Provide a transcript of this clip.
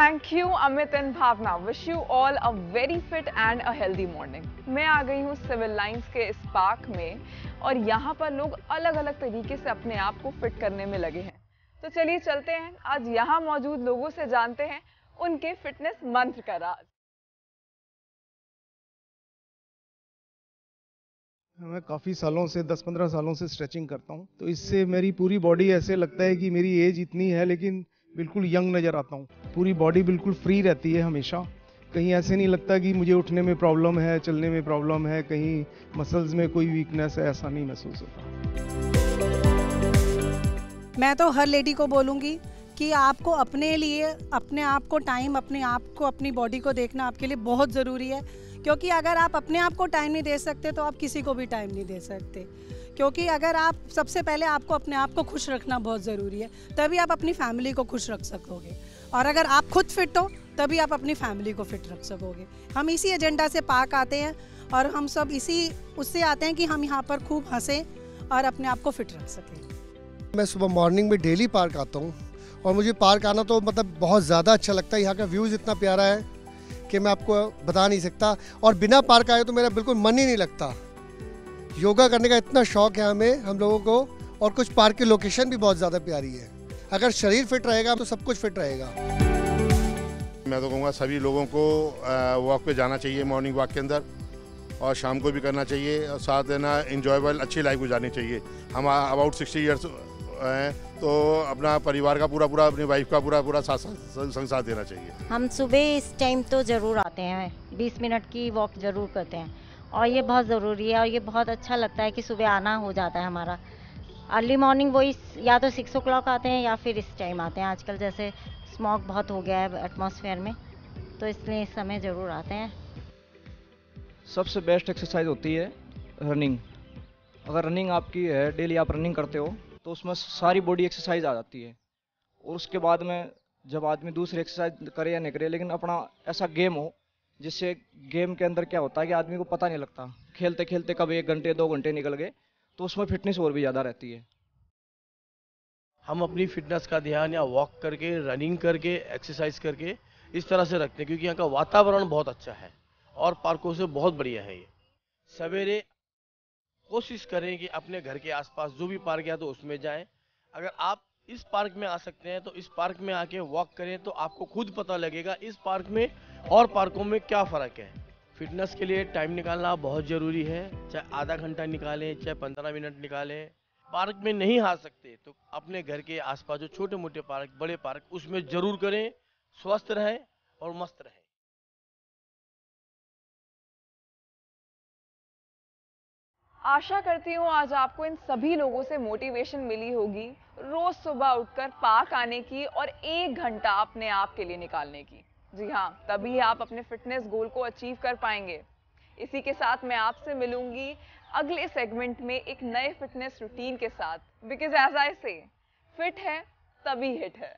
Thank you Amit and Bhavna wish you all a very fit and a healthy morning मैं आ गई हूँ civil lines के इस पार्क में और यहाँ पर लोग अलग अलग तरीके से अपने आप को फिट करने में लगे हैं। तो चलिए चलते हैं। आज यहाँ मौजूद लोगों से जानते हैं उनके फिटनेस मंत्र का राज। मैं काफ़ी सालों से 10-15 सालों से स्ट्रेचिंग करता हूँ। तो इससे मेरी पूरी बॉडी ऐसे लगता है कि मेरी एज इतनी है, लेकिन बिल्कुल यंग नज़र आता हूँ। पूरी बॉडी बिल्कुल फ्री रहती है हमेशा। कहीं ऐसे नहीं लगता कि मुझे उठने में प्रॉब्लम है, चलने में प्रॉब्लम है, कहीं मसल्स में कोई वीकनेस है, ऐसा नहीं महसूस होता। मैं तो हर लेडी को बोलूँगी कि आपको अपने लिए, अपने आप को टाइम अपने आप को, अपनी बॉडी को देखना आपके लिए बहुत ज़रूरी है। क्योंकि अगर आप अपने आप को टाइम नहीं दे सकते तो आप किसी को भी टाइम नहीं दे सकते। क्योंकि अगर आप सबसे पहले आपको अपने आप को खुश रखना बहुत ज़रूरी है, तभी आप अपनी फैमिली को खुश रख सकोगे। और अगर आप खुद फिट हो, तभी आप अपनी फैमिली को फिट रख सकोगे। हम इसी एजेंडा से पार्क आते हैं और हम सब इसी, उससे आते हैं कि हम यहाँ पर खूब हंसें और अपने आप को फिट रख सकें। मैं सुबह मॉर्निंग में डेली पार्क आता हूँ और मुझे पार्क आना तो मतलब बहुत ज़्यादा अच्छा लगता है। यहाँ का व्यूज़ इतना प्यारा है। कि मैं आपको बता नहीं सकता। और बिना पार्क आए तो मेरा बिल्कुल मन ही नहीं लगता। योगा करने का इतना शौक है हमें, हम लोगों को, और कुछ पार्क की लोकेशन भी बहुत ज़्यादा प्यारी है। अगर शरीर फिट रहेगा तो सब कुछ फिट रहेगा। मैं तो कहूँगा सभी लोगों को वॉक पे जाना चाहिए मॉर्निंग वॉक के अंदर, और शाम को भी करना चाहिए, और साथ है ना इंजॉयबल अच्छी लाइफ गुजारनी चाहिए। हम अबाउट सिक्सटी ईयर्स हैं तो अपना परिवार का पूरा पूरा अपनी वाइफ का पूरा पूरा साथ संसार देना चाहिए। हम सुबह इस टाइम तो ज़रूर आते हैं 20 मिनट की वॉक ज़रूर करते हैं। और ये बहुत ज़रूरी है और ये बहुत अच्छा लगता है कि सुबह आना हो जाता है हमारा। अर्ली मॉर्निंग वही या तो सिक्स ओ क्लॉक आते हैं या फिर इस टाइम आते हैं। आजकल जैसे स्मॉग बहुत हो गया है एटमॉस्फेयर में तो इसलिए इस समय ज़रूर आते हैं। सबसे बेस्ट एक्सरसाइज होती है रनिंग अगर रनिंग आपकी है डेली आप रनिंग करते हो तो उसमें सारी बॉडी एक्सरसाइज आ जाती है। और उसके बाद में जब आदमी दूसरी एक्सरसाइज करे या नहीं करे, लेकिन अपना ऐसा गेम हो, जिससे गेम के अंदर क्या होता है कि आदमी को पता नहीं लगता। खेलते खेलते कब एक घंटे, दो घंटे निकल गए तो उसमें फिटनेस और भी ज़्यादा रहती है। हम अपनी फिटनेस का ध्यान या वॉक करके रनिंग करके एक्सरसाइज करके इस तरह से रखते हैं, क्योंकि यहाँ का वातावरण बहुत अच्छा है और पार्कों से बहुत बढ़िया है ये। सवेरे कोशिश करें कि अपने घर के आसपास जो भी पार्क है तो उसमें जाएँ। अगर आप इस पार्क में आ सकते हैं तो इस पार्क में आके वॉक करें तो आपको खुद पता लगेगा इस पार्क में और पार्कों में क्या फ़र्क है। फिटनेस के लिए टाइम निकालना बहुत ज़रूरी है। चाहे आधा घंटा निकालें, चाहे पंद्रह मिनट निकालें। पार्क में नहीं आ सकते तो अपने घर के आसपास जो छोटे मोटे पार्क, बड़े पार्क, उसमें ज़रूर करें। स्वस्थ रहें और मस्त रहें। आशा करती हूँ आज आपको इन सभी लोगों से मोटिवेशन मिली होगी रोज सुबह उठकर पार्क आने की और एक घंटा अपने आप के लिए निकालने की। जी हाँ तभी आप अपने फिटनेस गोल को अचीव कर पाएँगे। इसी के साथ मैं आपसे मिलूँगी अगले सेगमेंट में एक नए फिटनेस रूटीन के साथ। बिकॉज़ एज आई से फिट है, तभी हिट है।